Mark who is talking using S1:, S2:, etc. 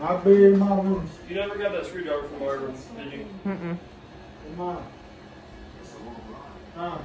S1: I'll be in my room.
S2: You never got that screwdriver from Marvin, did you?
S3: Mm-mm.
S1: In my. Huh?